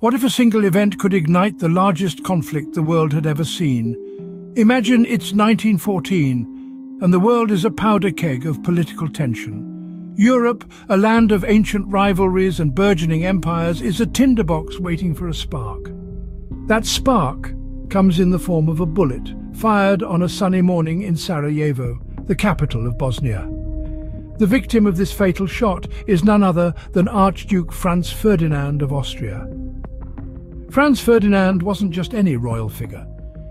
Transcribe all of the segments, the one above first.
What if a single event could ignite the largest conflict the world had ever seen? Imagine it's 1914 and the world is a powder keg of political tension. Europe, a land of ancient rivalries and burgeoning empires, is a tinderbox waiting for a spark. That spark comes in the form of a bullet fired on a sunny morning in Sarajevo, the capital of Bosnia. The victim of this fatal shot is none other than Archduke Franz Ferdinand of Austria. Franz Ferdinand wasn't just any royal figure.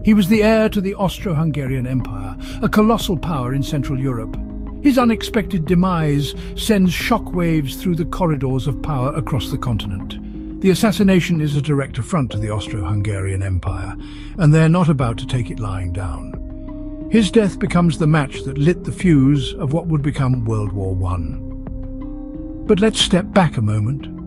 He was the heir to the Austro-Hungarian Empire, a colossal power in Central Europe. His unexpected demise sends shockwaves through the corridors of power across the continent. The assassination is a direct affront to the Austro-Hungarian Empire, and they're not about to take it lying down. His death becomes the match that lit the fuse of what would become World War I. But let's step back a moment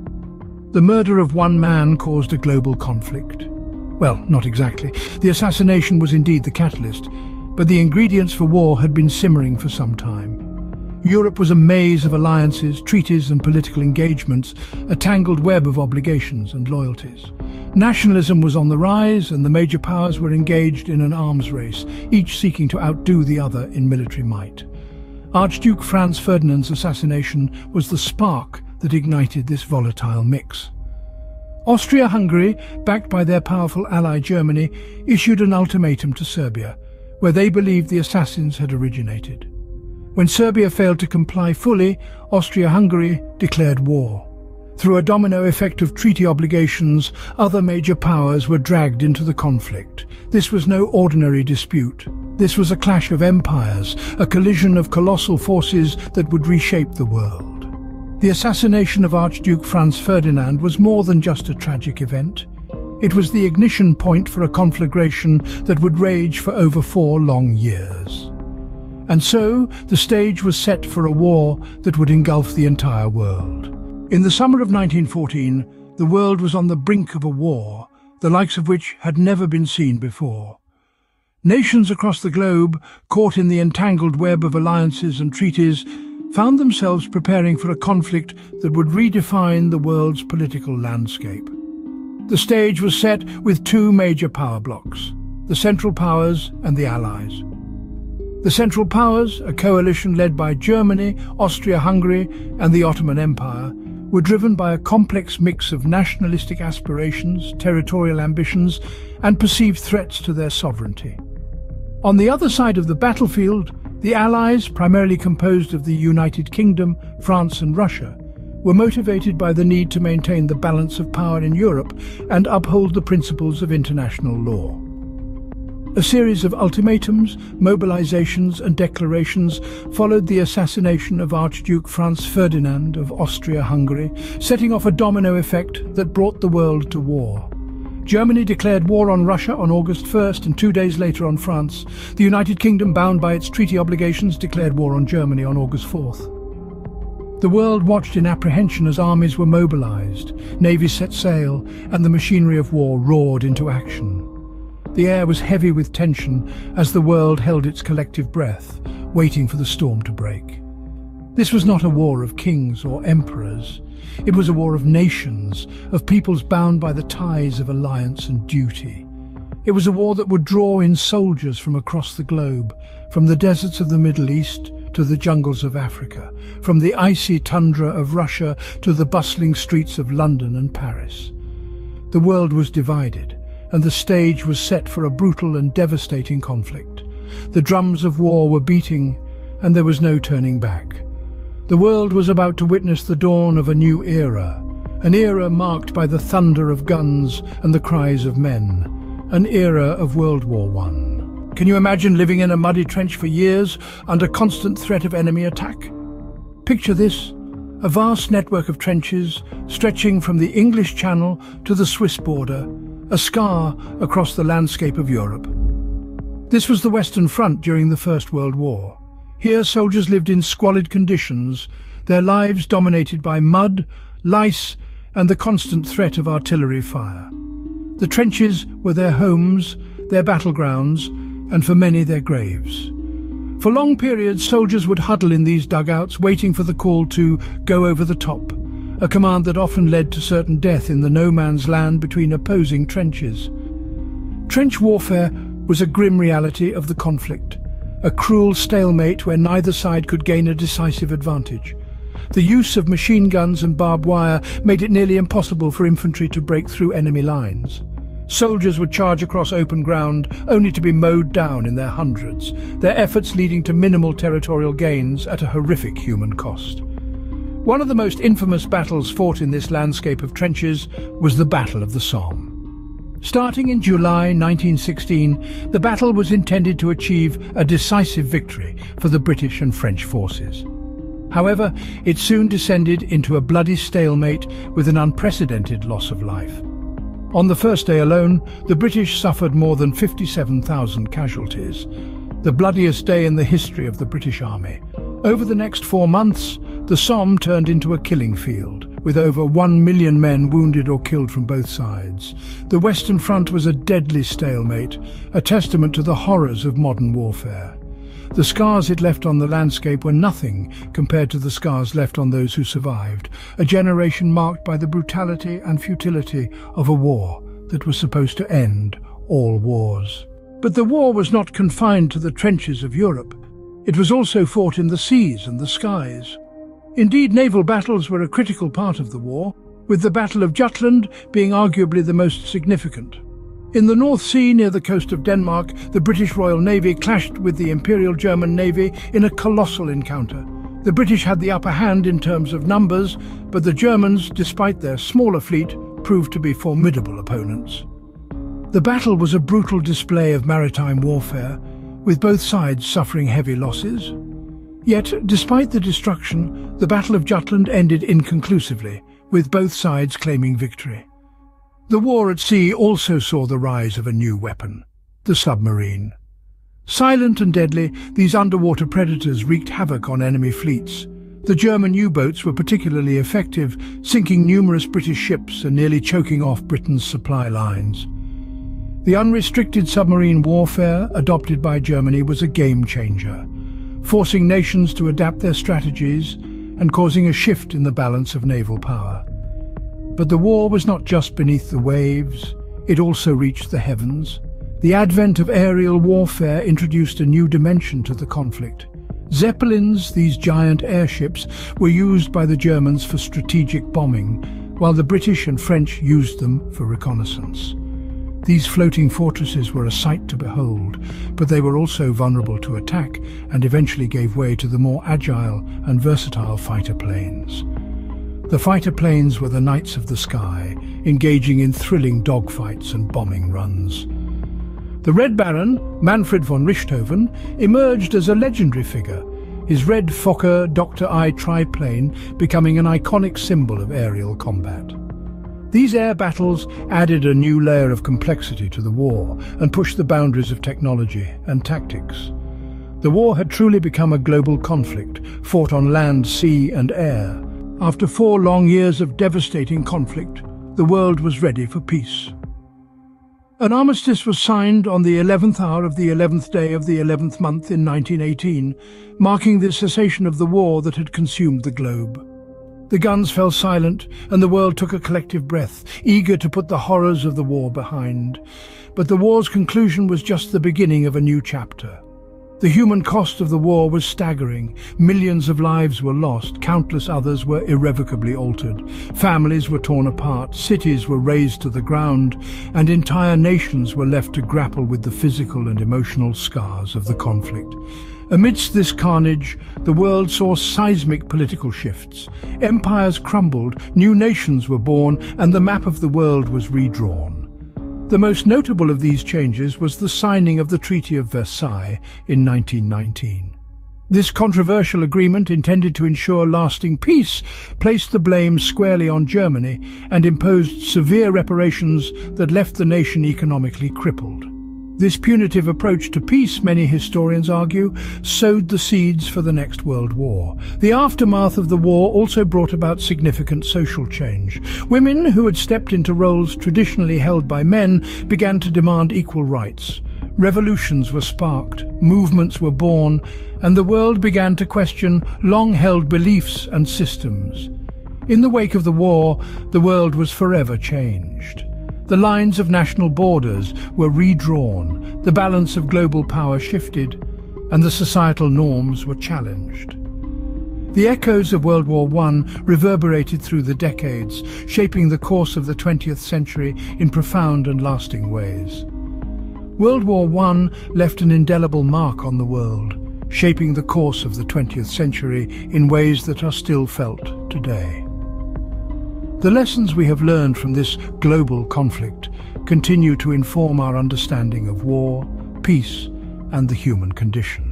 the murder of one man caused a global conflict. Well, not exactly. The assassination was indeed the catalyst, but the ingredients for war had been simmering for some time. Europe was a maze of alliances, treaties and political engagements, a tangled web of obligations and loyalties. Nationalism was on the rise and the major powers were engaged in an arms race, each seeking to outdo the other in military might. Archduke Franz Ferdinand's assassination was the spark that ignited this volatile mix. Austria-Hungary, backed by their powerful ally Germany, issued an ultimatum to Serbia, where they believed the assassins had originated. When Serbia failed to comply fully, Austria-Hungary declared war. Through a domino effect of treaty obligations, other major powers were dragged into the conflict. This was no ordinary dispute. This was a clash of empires, a collision of colossal forces that would reshape the world. The assassination of Archduke Franz Ferdinand was more than just a tragic event. It was the ignition point for a conflagration that would rage for over four long years. And so, the stage was set for a war that would engulf the entire world. In the summer of 1914, the world was on the brink of a war, the likes of which had never been seen before. Nations across the globe, caught in the entangled web of alliances and treaties, found themselves preparing for a conflict that would redefine the world's political landscape. The stage was set with two major power blocks, the Central Powers and the Allies. The Central Powers, a coalition led by Germany, Austria-Hungary and the Ottoman Empire, were driven by a complex mix of nationalistic aspirations, territorial ambitions and perceived threats to their sovereignty. On the other side of the battlefield, the Allies, primarily composed of the United Kingdom, France and Russia, were motivated by the need to maintain the balance of power in Europe and uphold the principles of international law. A series of ultimatums, mobilizations and declarations followed the assassination of Archduke Franz Ferdinand of Austria-Hungary, setting off a domino effect that brought the world to war. Germany declared war on Russia on August 1st and two days later on France. The United Kingdom, bound by its treaty obligations, declared war on Germany on August 4th. The world watched in apprehension as armies were mobilized, navies set sail, and the machinery of war roared into action. The air was heavy with tension as the world held its collective breath, waiting for the storm to break. This was not a war of kings or emperors. It was a war of nations, of peoples bound by the ties of alliance and duty. It was a war that would draw in soldiers from across the globe, from the deserts of the Middle East to the jungles of Africa, from the icy tundra of Russia to the bustling streets of London and Paris. The world was divided, and the stage was set for a brutal and devastating conflict. The drums of war were beating, and there was no turning back. The world was about to witness the dawn of a new era, an era marked by the thunder of guns and the cries of men, an era of World War I. Can you imagine living in a muddy trench for years under constant threat of enemy attack? Picture this, a vast network of trenches stretching from the English Channel to the Swiss border, a scar across the landscape of Europe. This was the Western Front during the First World War. Here soldiers lived in squalid conditions, their lives dominated by mud, lice and the constant threat of artillery fire. The trenches were their homes, their battlegrounds, and for many their graves. For long periods, soldiers would huddle in these dugouts, waiting for the call to go over the top, a command that often led to certain death in the no-man's land between opposing trenches. Trench warfare was a grim reality of the conflict, a cruel stalemate where neither side could gain a decisive advantage. The use of machine guns and barbed wire made it nearly impossible for infantry to break through enemy lines. Soldiers would charge across open ground only to be mowed down in their hundreds, their efforts leading to minimal territorial gains at a horrific human cost. One of the most infamous battles fought in this landscape of trenches was the Battle of the Somme. Starting in July 1916, the battle was intended to achieve a decisive victory for the British and French forces. However, it soon descended into a bloody stalemate with an unprecedented loss of life. On the first day alone, the British suffered more than 57,000 casualties, the bloodiest day in the history of the British Army. Over the next four months, the Somme turned into a killing field, with over one million men wounded or killed from both sides. The Western Front was a deadly stalemate, a testament to the horrors of modern warfare. The scars it left on the landscape were nothing compared to the scars left on those who survived, a generation marked by the brutality and futility of a war that was supposed to end all wars. But the war was not confined to the trenches of Europe. It was also fought in the seas and the skies. Indeed, naval battles were a critical part of the war, with the Battle of Jutland being arguably the most significant. In the North Sea near the coast of Denmark, the British Royal Navy clashed with the Imperial German Navy in a colossal encounter. The British had the upper hand in terms of numbers, but the Germans, despite their smaller fleet, proved to be formidable opponents. The battle was a brutal display of maritime warfare, with both sides suffering heavy losses. Yet, despite the destruction, the Battle of Jutland ended inconclusively, with both sides claiming victory. The war at sea also saw the rise of a new weapon, the submarine. Silent and deadly, these underwater predators wreaked havoc on enemy fleets. The German U-boats were particularly effective, sinking numerous British ships and nearly choking off Britain's supply lines. The unrestricted submarine warfare adopted by Germany was a game-changer, forcing nations to adapt their strategies and causing a shift in the balance of naval power. But the war was not just beneath the waves, it also reached the heavens. The advent of aerial warfare introduced a new dimension to the conflict. Zeppelins, these giant airships, were used by the Germans for strategic bombing, while the British and French used them for reconnaissance. These floating fortresses were a sight to behold, but they were also vulnerable to attack and eventually gave way to the more agile and versatile fighter planes. The fighter planes were the knights of the sky, engaging in thrilling dogfights and bombing runs. The Red Baron, Manfred von Richthofen, emerged as a legendary figure, his red Fokker Dr. I triplane becoming an iconic symbol of aerial combat. These air battles added a new layer of complexity to the war and pushed the boundaries of technology and tactics. The war had truly become a global conflict, fought on land, sea and air, after four long years of devastating conflict, the world was ready for peace. An armistice was signed on the 11th hour of the 11th day of the 11th month in 1918, marking the cessation of the war that had consumed the globe. The guns fell silent and the world took a collective breath, eager to put the horrors of the war behind. But the war's conclusion was just the beginning of a new chapter. The human cost of the war was staggering. Millions of lives were lost, countless others were irrevocably altered. Families were torn apart, cities were razed to the ground, and entire nations were left to grapple with the physical and emotional scars of the conflict. Amidst this carnage, the world saw seismic political shifts. Empires crumbled, new nations were born, and the map of the world was redrawn. The most notable of these changes was the signing of the Treaty of Versailles in 1919. This controversial agreement, intended to ensure lasting peace, placed the blame squarely on Germany and imposed severe reparations that left the nation economically crippled. This punitive approach to peace, many historians argue, sowed the seeds for the next World War. The aftermath of the war also brought about significant social change. Women who had stepped into roles traditionally held by men began to demand equal rights. Revolutions were sparked, movements were born, and the world began to question long-held beliefs and systems. In the wake of the war, the world was forever changed. The lines of national borders were redrawn, the balance of global power shifted, and the societal norms were challenged. The echoes of World War I reverberated through the decades, shaping the course of the 20th century in profound and lasting ways. World War I left an indelible mark on the world, shaping the course of the 20th century in ways that are still felt today. The lessons we have learned from this global conflict continue to inform our understanding of war, peace and the human condition.